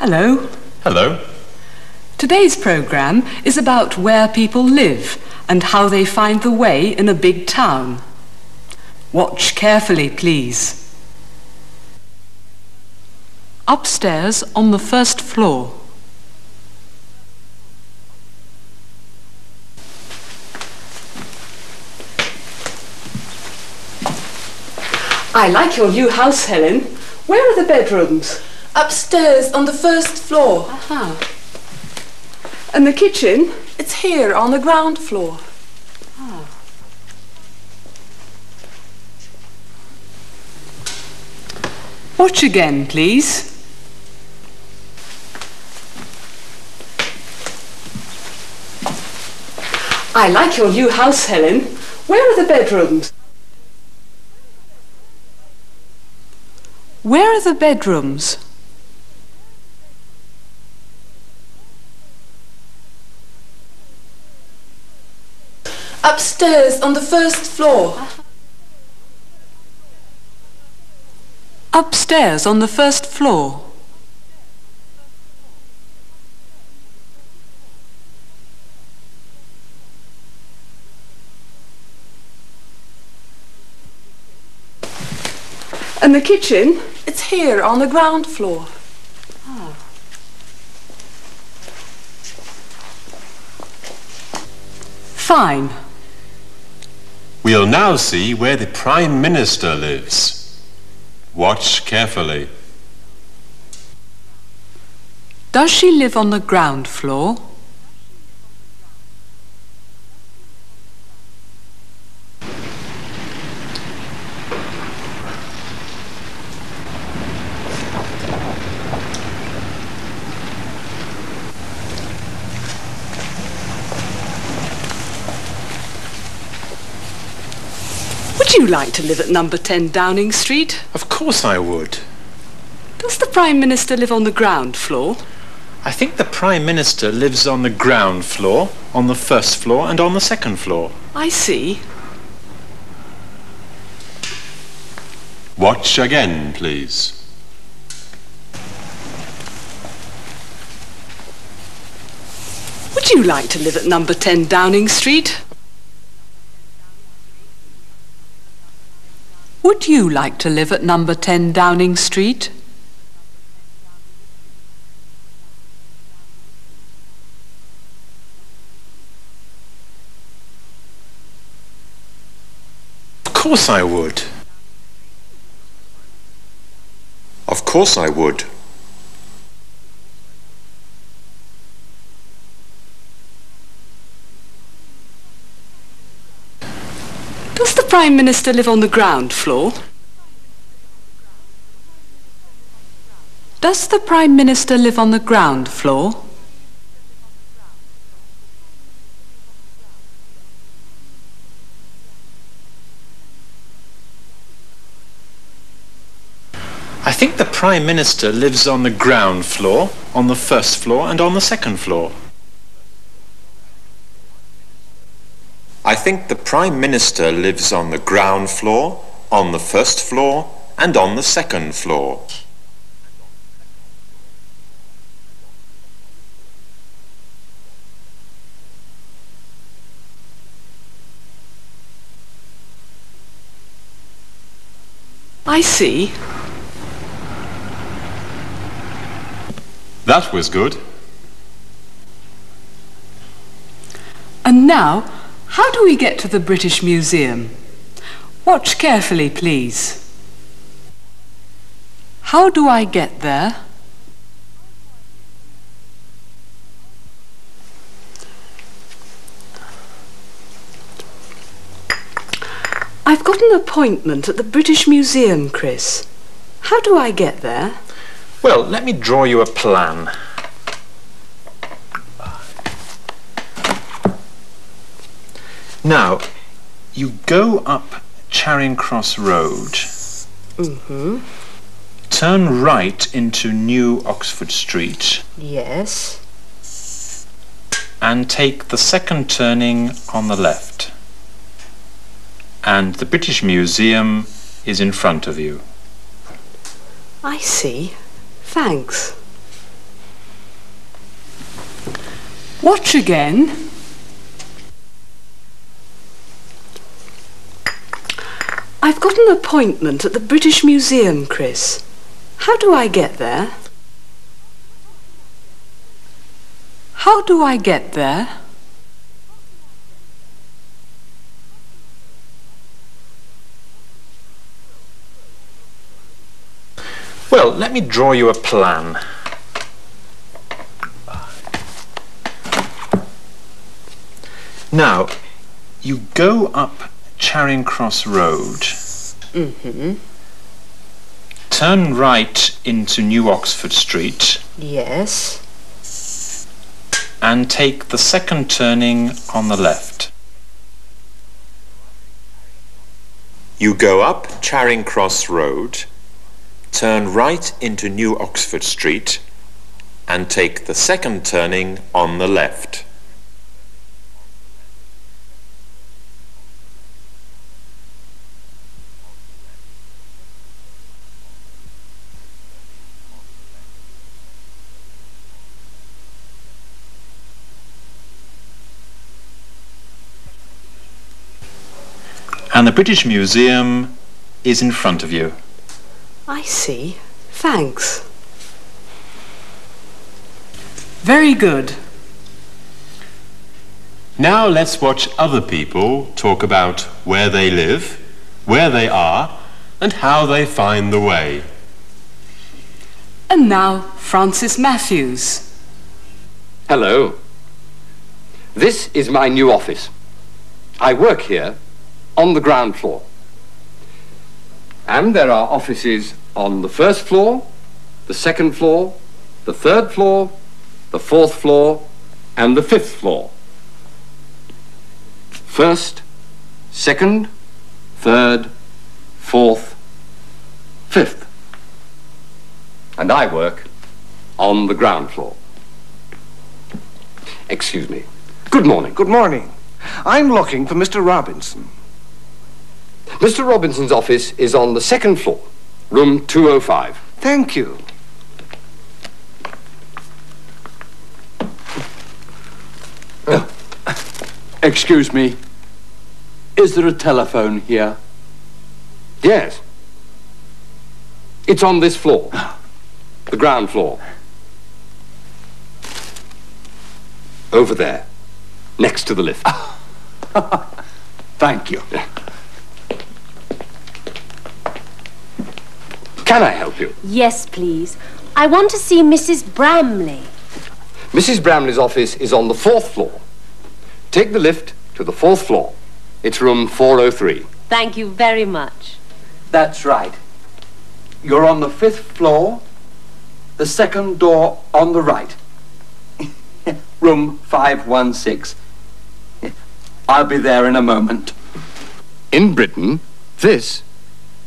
Hello. Hello. Today's programme is about where people live and how they find the way in a big town. Watch carefully, please. Upstairs on the first floor. I like your new house, Helen. Where are the bedrooms? Upstairs on the first floor. Aha. And the kitchen? It's here on the ground floor. Ah. Watch again, please. I like your new house, Helen. Where are the bedrooms? Where are the bedrooms? Upstairs on the first floor. Upstairs on the first floor. And the kitchen? It's here on the ground floor. Fine. We'll now see where the Prime Minister lives. Watch carefully. Does she live on the ground floor? You like to live at number 10 Downing Street? Of course I would. Does the Prime Minister live on the ground floor? I think the Prime Minister lives on the ground floor, on the first floor and on the second floor. I see. Watch again, please. Would you like to live at number 10 Downing Street? Would you like to live at number 10 Downing Street? Of course I would. Of course I would. Does the Prime Minister live on the ground floor? Does the Prime Minister live on the ground floor? I think the Prime Minister lives on the ground floor, on the first floor and on the second floor. I think the Prime Minister lives on the ground floor, on the first floor and on the second floor. I see. That was good. And now, how do we get to the British Museum? Watch carefully, please. How do I get there? I've got an appointment at the British Museum, Chris. How do I get there? Well, let me draw you a plan. Now, you go up Charing Cross Road. Mm-hmm. Turn right into New Oxford Street Yes. and take the second turning on the left. And the British Museum is in front of you. I see. Thanks. Watch again. I've got an appointment at the British Museum, Chris. How do I get there? How do I get there? Well, let me draw you a plan. Now, you go up Charing Cross Road. Mm-hmm. Turn right into New Oxford Street Yes. and take the second turning on the left. You go up Charing Cross Road, turn right into New Oxford Street, and take the second turning on the left. And the British Museum is in front of you. I see. Thanks. Very good. Now let's watch other people talk about where they live, where they are, and how they find the way. And now, Francis Matthews. Hello. This is my new office. I work here on the ground floor. And there are offices on the first floor, the second floor, the third floor, the fourth floor, and the fifth floor. First, second, third, fourth, fifth. And I work on the ground floor. Excuse me. Good morning. Good morning. I'm looking for Mr. Robinson. Mr. Robinson's office is on the second floor, room 205. Thank you. Uh, excuse me. Is there a telephone here? Yes. It's on this floor, the ground floor. Over there, next to the lift. Thank you. Can I help you? Yes, please. I want to see Mrs. Bramley. Mrs. Bramley's office is on the fourth floor. Take the lift to the fourth floor. It's room 403. Thank you very much. That's right. You're on the fifth floor, the second door on the right. Room 516. I'll be there in a moment. In Britain, this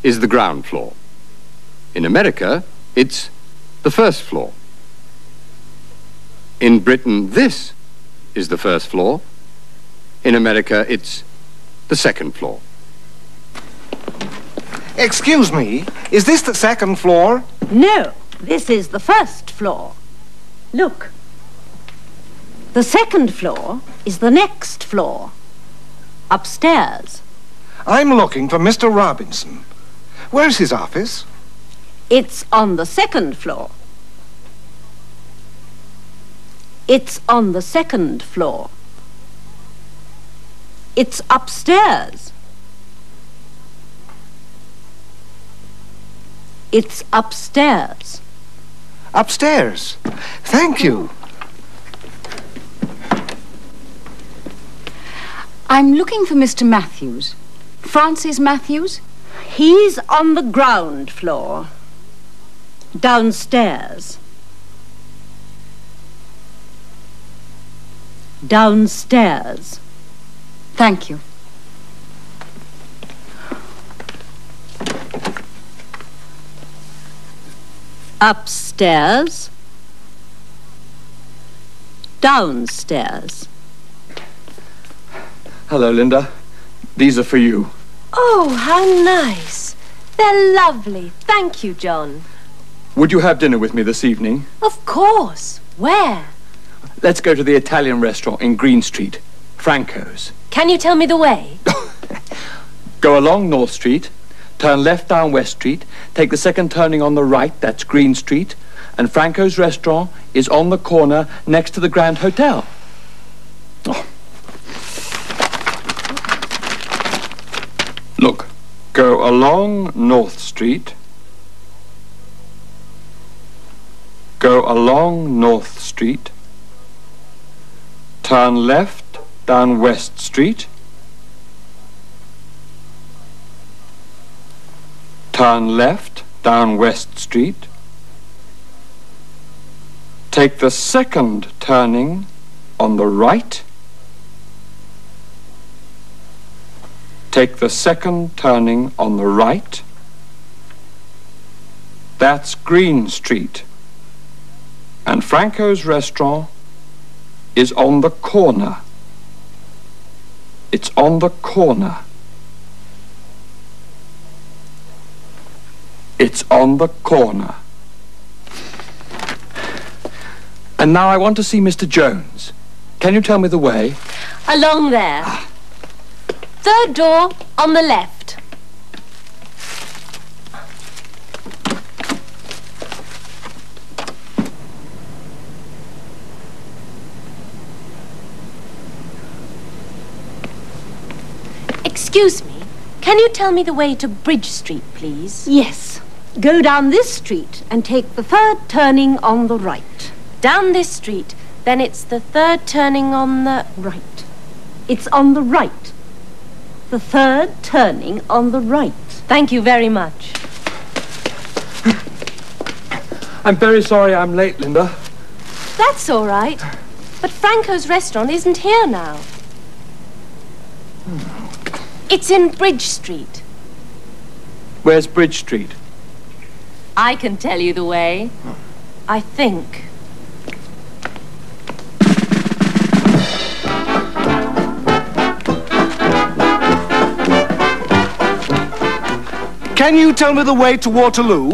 is the ground floor. In America, it's the first floor. In Britain, this is the first floor. In America, it's the second floor. Excuse me, is this the second floor? No, this is the first floor. Look. The second floor is the next floor. Upstairs. I'm looking for Mr. Robinson. Where's his office? It's on the second floor. It's on the second floor. It's upstairs. It's upstairs. Upstairs. Thank you. I'm looking for Mr. Matthews. Francis Matthews? He's on the ground floor. Downstairs. Downstairs. Thank you. Upstairs. Downstairs. Hello, Linda. These are for you. Oh, how nice. They're lovely. Thank you, John. Would you have dinner with me this evening? Of course. Where? Let's go to the Italian restaurant in Green Street, Franco's. Can you tell me the way? Go along North Street, turn left down West Street, take the second turning on the right, that's Green Street, and Franco's restaurant is on the corner next to the Grand Hotel. Oh. Look, go along North Street, go along North Street, turn left down West Street, turn left down West Street, take the second turning on the right, take the second turning on the right, that's Green Street, and Franco's restaurant is on the corner. It's on the corner. It's on the corner. And now I want to see Mr. Jones. Can you tell me the way? Along there. Ah. Third door on the left. Excuse me. Can you tell me the way to Bridge Street, please? Yes. Go down this street and take the third turning on the right. Down this street, then it's the third turning on the... Right. It's on the right. The third turning on the right. Thank you very much. I'm very sorry I'm late, Linda. That's all right. But Franco's restaurant isn't here now. Hmm. It's in Bridge Street. Where's Bridge Street? I can tell you the way. I think. Can you tell me the way to Waterloo?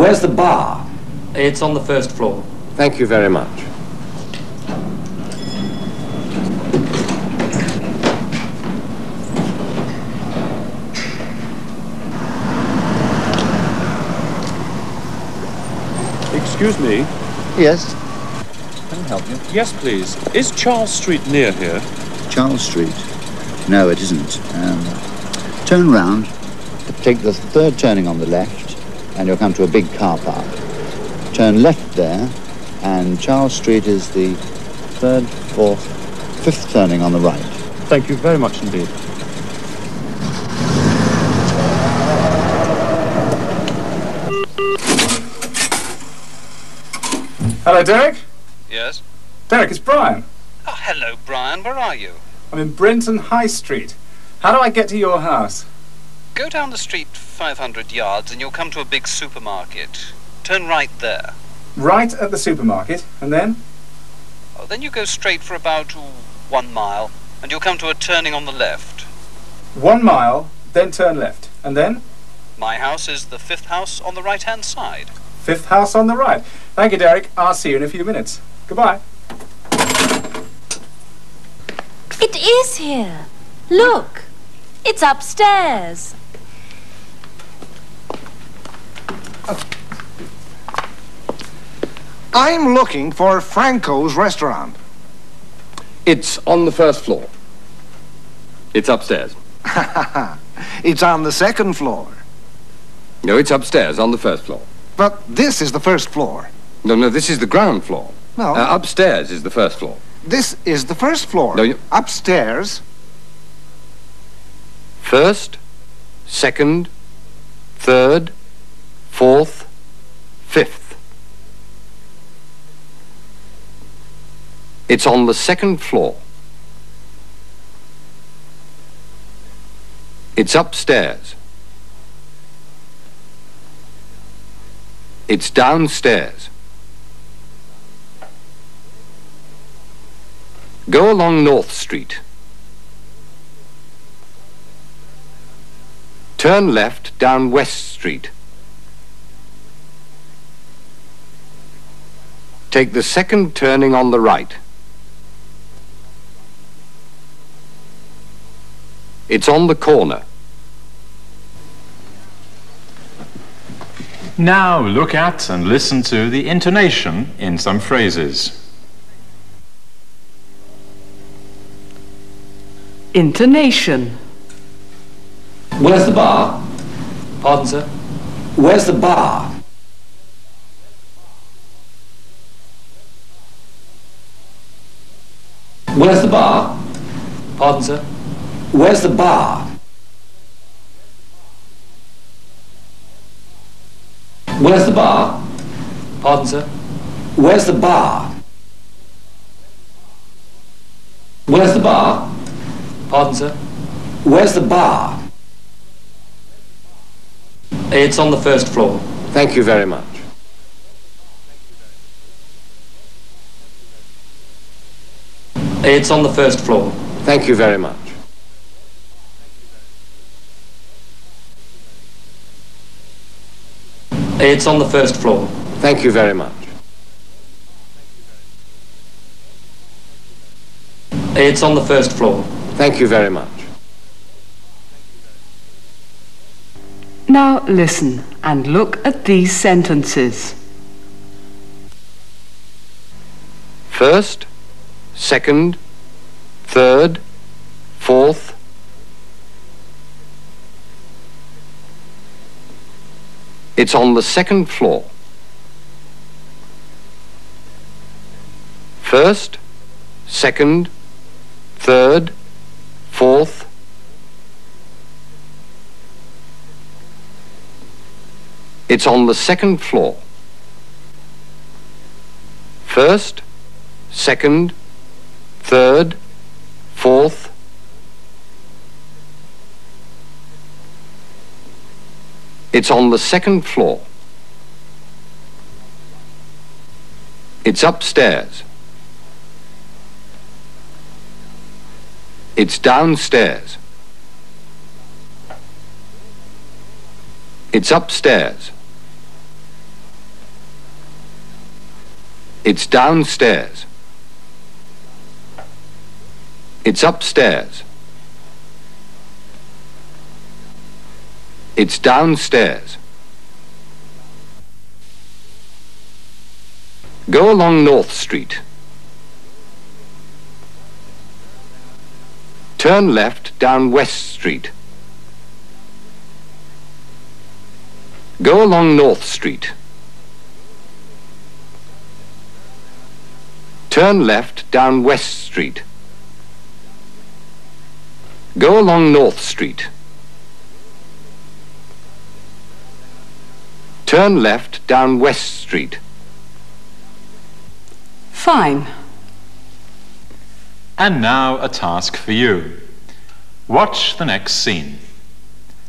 Where's the bar? It's on the first floor. Thank you very much. Excuse me. Yes. Can I help you? Yes, please. Is Charles Street near here? Charles Street. No, it isn't. Um, turn round, take the third turning on the left, and you'll come to a big car park. Turn left there, and Charles Street is the third, fourth, fifth turning on the right. Thank you very much indeed. Hello, Derek. Yes? Derek, it's Brian. Oh, hello, Brian. Where are you? I'm in Brenton High Street. How do I get to your house? Go down the street 500 yards and you'll come to a big supermarket. Turn right there. Right at the supermarket, and then? Oh, then you go straight for about one mile and you'll come to a turning on the left. One mile, then turn left, and then? My house is the fifth house on the right-hand side. Fifth house on the right. Thank you, Derek. I'll see you in a few minutes. Goodbye. It is here. Look. It's upstairs. I'm looking for Franco's restaurant. It's on the first floor. It's upstairs. it's on the second floor. No, it's upstairs on the first floor. But this is the first floor. No, no, this is the ground floor. No. Uh, upstairs is the first floor. This is the first floor. No, you... Upstairs. First, second, third, fourth, fifth. It's on the second floor. It's upstairs. It's downstairs. Go along North Street. Turn left down West Street. Take the second turning on the right. It's on the corner. Now look at and listen to the intonation in some phrases. Intonation. Where's the bar? Pardon, sir? Where's the bar? Where's the bar? Pardon, sir? Where's the bar? Where's the bar? Pardon, sir? Where's the bar? Where's the bar? Pardon, sir? Where's the bar? It's on the first floor. Thank you very much. It's on the first floor. Thank you very much. It's on the first floor. Thank you very much. It's on the first floor. Thank you very much. Now listen and look at these sentences. First, second, third, fourth. It's on the second floor. First, second, third, fourth. It's on the second floor. First, second, third, fourth. It's on the second floor. It's upstairs. It's downstairs. It's upstairs. It's downstairs. It's upstairs. It's downstairs. Go along North Street. Turn left down West Street. Go along North Street. Turn left down West Street. Go along North Street. Turn left down West Street. Fine. And now a task for you. Watch the next scene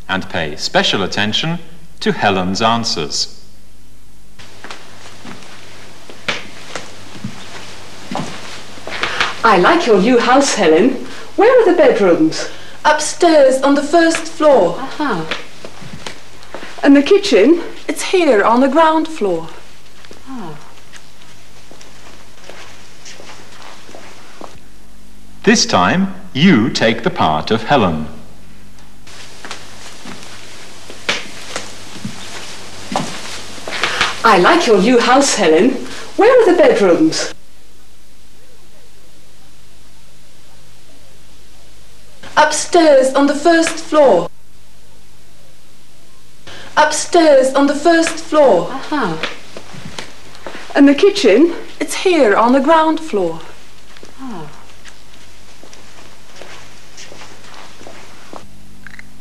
and pay special attention to Helen's answers. I like your new house, Helen. Where are the bedrooms? Upstairs on the first floor. Aha. And the kitchen? It's here on the ground floor. Ah. This time, you take the part of Helen. I like your new house, Helen. Where are the bedrooms? Upstairs on the first floor. Upstairs on the first floor. Aha. And the kitchen? It's here on the ground floor. Ah.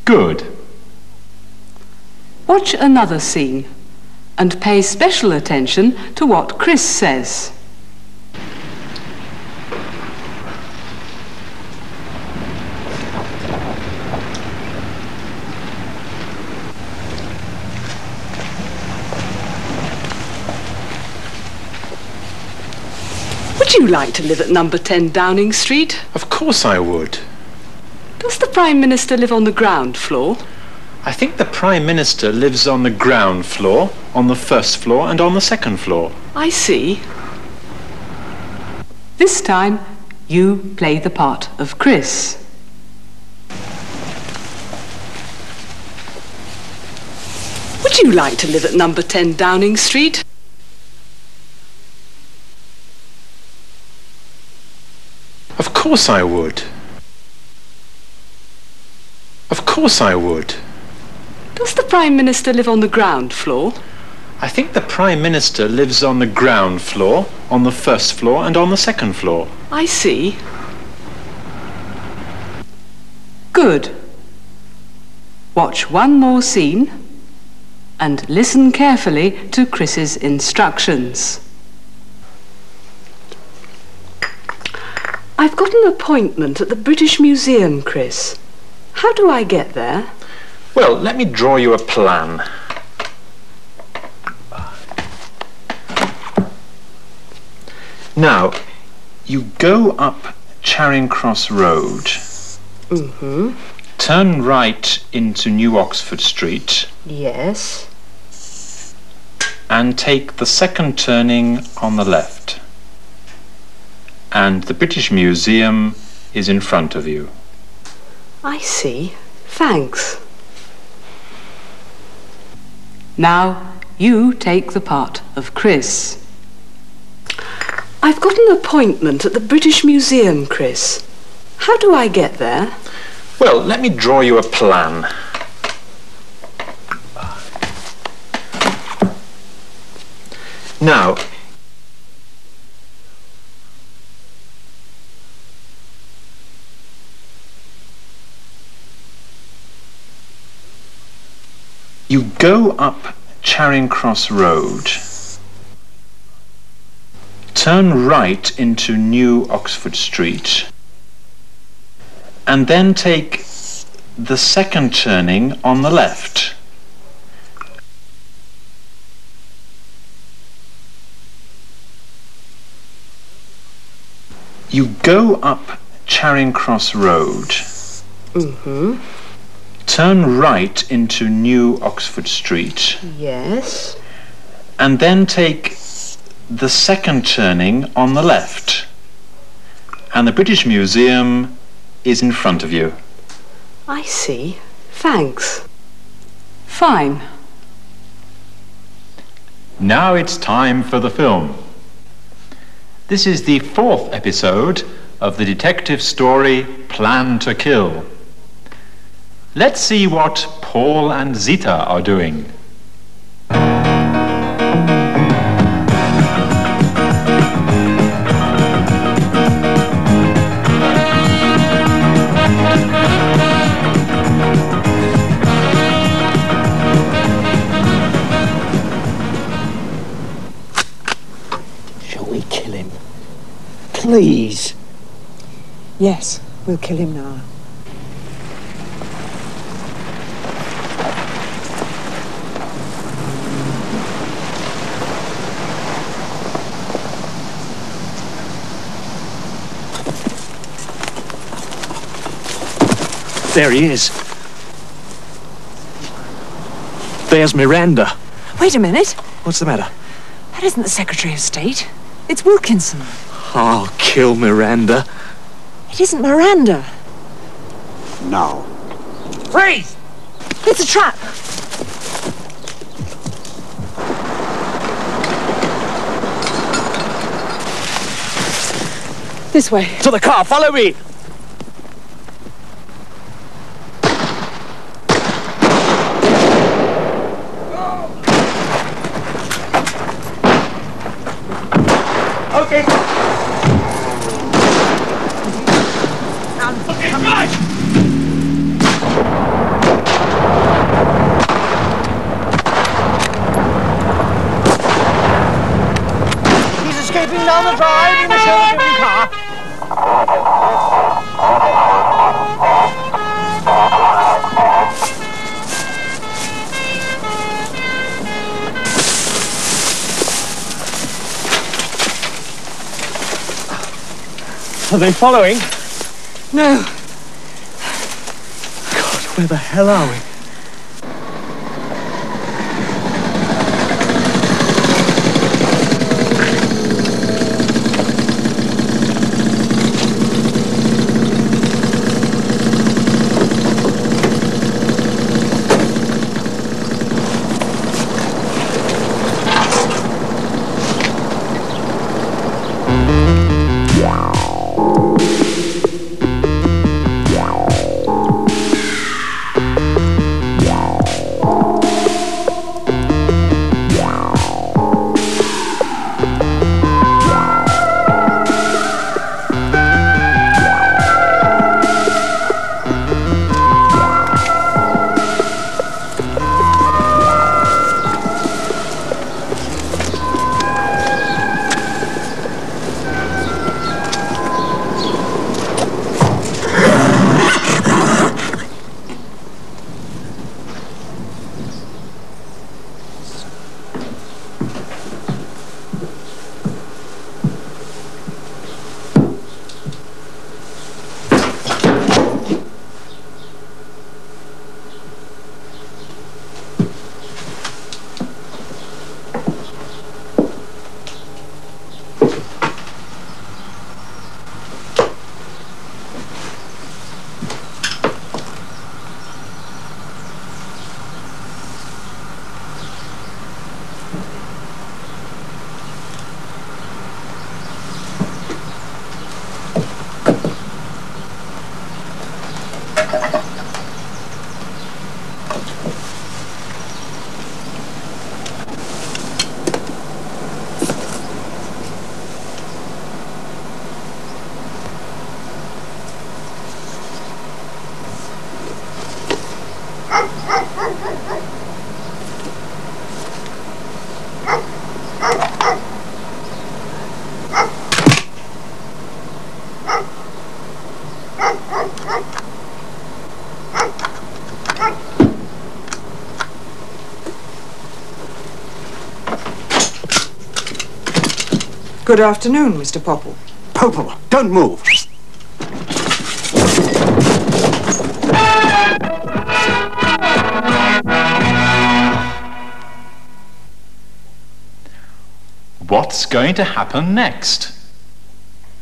Good. Watch another scene and pay special attention to what Chris says. Would you like to live at number 10 Downing Street? Of course I would. Does the Prime Minister live on the ground floor? I think the Prime Minister lives on the ground floor, on the first floor, and on the second floor. I see. This time, you play the part of Chris. Would you like to live at number 10 Downing Street? Of course I would. Of course I would. Does the Prime Minister live on the ground floor? I think the Prime Minister lives on the ground floor, on the first floor, and on the second floor. I see. Good. Watch one more scene and listen carefully to Chris's instructions. I've got an appointment at the British Museum, Chris. How do I get there? Well, let me draw you a plan. Now, you go up Charing Cross Road. Mm-hmm. Turn right into New Oxford Street Yes. and take the second turning on the left. And the British Museum is in front of you. I see. Thanks. Now, you take the part of Chris. I've got an appointment at the British Museum, Chris. How do I get there? Well, let me draw you a plan. Now, you go up Charing Cross Road, turn right into New Oxford Street, and then take the second turning on the left. You go up Charing Cross Road, Mm-hmm. Turn right into New Oxford Street, Yes. and then take the second turning on the left. And the British Museum is in front of you. I see. Thanks. Fine. Now it's time for the film. This is the fourth episode of the detective story Plan to Kill. Let's see what Paul and Zita are doing. Shall we kill him? Please. Yes, we'll kill him now. There he is. There's Miranda. Wait a minute. What's the matter? That isn't the Secretary of State. It's Wilkinson. I'll kill Miranda. It isn't Miranda. No. Freeze! It's a trap. This way. To the car, follow me! Okay. He's escaping down the drive Are they following? No. God, where the hell are we? Good afternoon, Mr. Popple. Popple, don't move. What's going to happen next?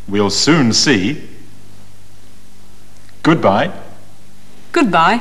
We'll soon see. Goodbye. Goodbye.